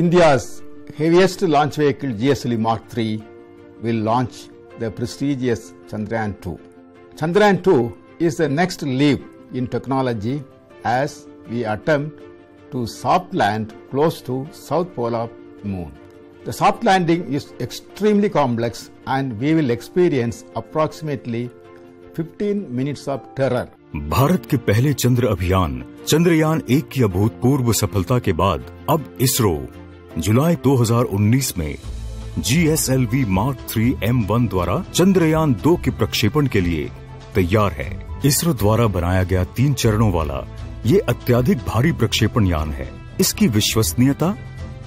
India's heaviest launch vehicle GSLV Mark III will launch the prestigious Chandrayaan 2. Chandrayaan 2 is the next leap in technology as we attempt to soft land close to south pole of moon. The soft landing is extremely complex and we will experience approximately 15 minutes of terror. Bharat के पहले चंद्र अभियान चंद्रयान एक की अभूतपूर्व सफलता के बाद अब इसरो जुलाई 2019 में G S L V mark three M one द्वारा चंद्रयान दो के प्रक्षेपण के लिए तैयार है। इसरो द्वारा बनाया गया तीन चरणों वाला ये अत्याधिक भारी प्रक्षेपण यान है। इसकी विश्वसनीयता,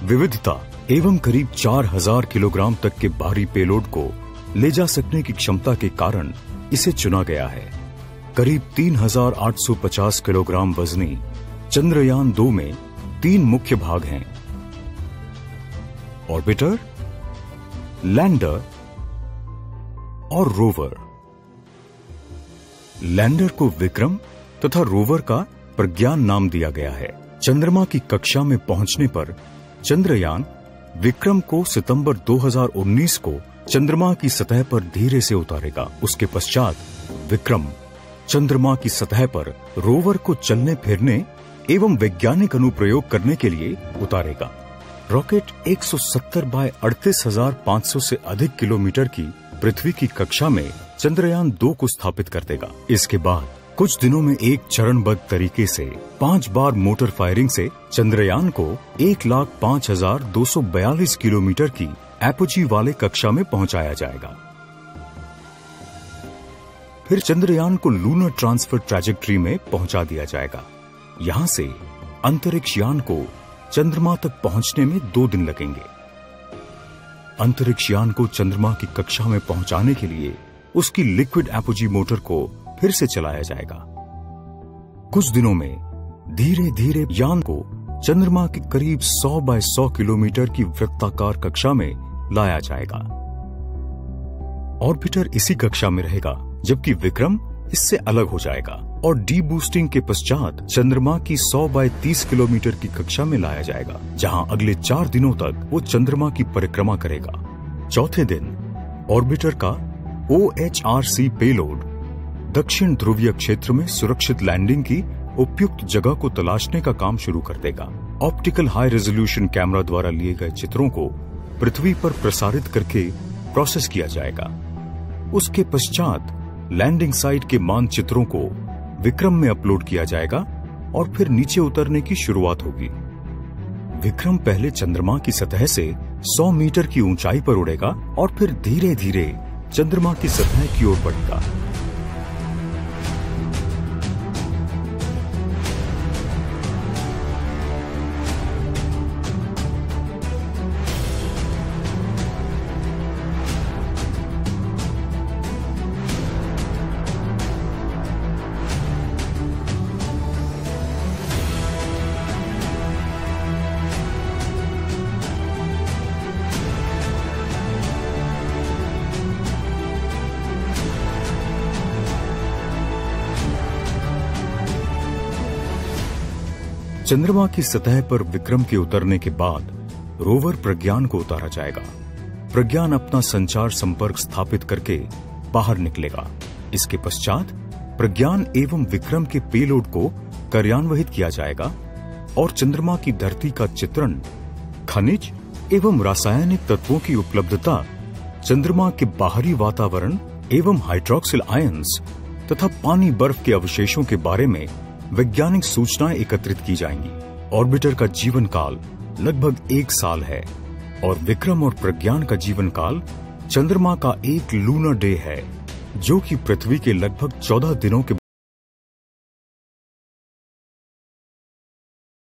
विविधता एवं करीब 4000 किलोग्राम तक के भारी पेलोड को ले जा सकने की क्षमता के कारण इसे चुना गया है। करीब 3850 किलोग्राम वजनी चंद्रयान दो में तीन मुख्य भाग हैं। ऑर्बिटर लैंडर और रोवर लैंडर को विक्रम तथा रोवर का प्रज्ञान नाम दिया गया है। चंद्रमा की कक्षा में पहुँचने पर चंद्रयान विक्रम को सितंबर 2019 को चंद्रमा की सतह पर धीरे से उतारेगा। उसके पश्चात विक्रम चंद्रमा की सतह पर रोवर को चलने फिरने एवं वैज्ञानिक अनुप्रयोग करने के लिए उतारेगा। रॉकेट 170 बाय अड़तीस से अधिक किलोमीटर की पृथ्वी की कक्षा में चंद्रयान दो को स्थापित कर देगा। इसके बाद कुछ दिनों में एक चरणबद्ध तरीके से पाँच बार मोटर फायरिंग से चंद्रयान को एक लाख पाँच हज़ार दो सौ बयालीस किलोमीटर की एपोजी वाले कक्षा में पहुँचाया जाएगा। फिर चंद्रयान को लूनर ट्रांसफ़र ट्रैजेक्टरी में पहुँचा दिया जाएगा। यहाँ से अंतरिक्ष यान को चंद्रमा तक पहुँचने में दो दिन लगेंगे। अंतरिक्ष यान को चंद्रमा की कक्षा में पहुँचाने के लिए उसकी लिक्विड एपोजी मोटर को फिर से चलाया जाएगा। कुछ दिनों में धीरे धीरे यान को चंद्रमा के करीब 100 बाय 100 किलोमीटर की वृत्ताकार कक्षा में लाया जाएगा। ऑर्बिटर इसी कक्षा में रहेगा, जबकि विक्रम इससे अलग हो जाएगा और डी बूस्टिंग के पश्चात चंद्रमा की 100 बाय 30 किलोमीटर की कक्षा में लाया जाएगा, जहाँ अगले चार दिनों तक वो चंद्रमा की परिक्रमा करेगा। चौथे दिन, ऑर्बिटर का O H R C payload दक्षिण ध्रुवीय क्षेत्र में सुरक्षित लैंडिंग की उपयुक्त जगह को तलाशने का काम शुरू कर देगा। ऑप्टिकल हाई रेजोल्यूशन कैमरा द्वारा लिए गए चित्रों को पृथ्वी पर प्रसारित करके प्रोसेस किया जाएगा। उसके पश्चात लैंडिंग साइट के मानचित्रों को विक्रम में अपलोड किया जाएगा और फिर नीचे उतरने की शुरुआत होगी। विक्रम पहले चंद्रमा की सतह से 100 मीटर की ऊंचाई पर उड़ेगा और फिर धीरे धीरे चंद्रमा की सतह की ओर बढ़ेगा। चंद्रमा की सतह पर विक्रम के उतरने के बाद रोवर प्रज्ञान को उतारा जाएगा। प्रज्ञान अपना संचार संपर्क स्थापित करके बाहर निकलेगा। इसके पश्चात प्रज्ञान एवं विक्रम के पेलोड को कार्यान्वित किया जाएगा और चंद्रमा की धरती का चित्रण, खनिज एवं रासायनिक तत्वों की उपलब्धता, चंद्रमा के बाहरी वातावरण एवं हाइड्रोक्सिल आयंस तथा पानी बर्फ़ के अवशेषों के बारे में वैज्ञानिक सूचनाएँ एकत्रित की जाएँगी। ऑर्बिटर का जीवन काल लगभग एक साल है और विक्रम और प्रज्ञान का जीवन काल चंद्रमा का एक लूनर डे है, जो कि पृथ्वी के लगभग चौदह दिनों के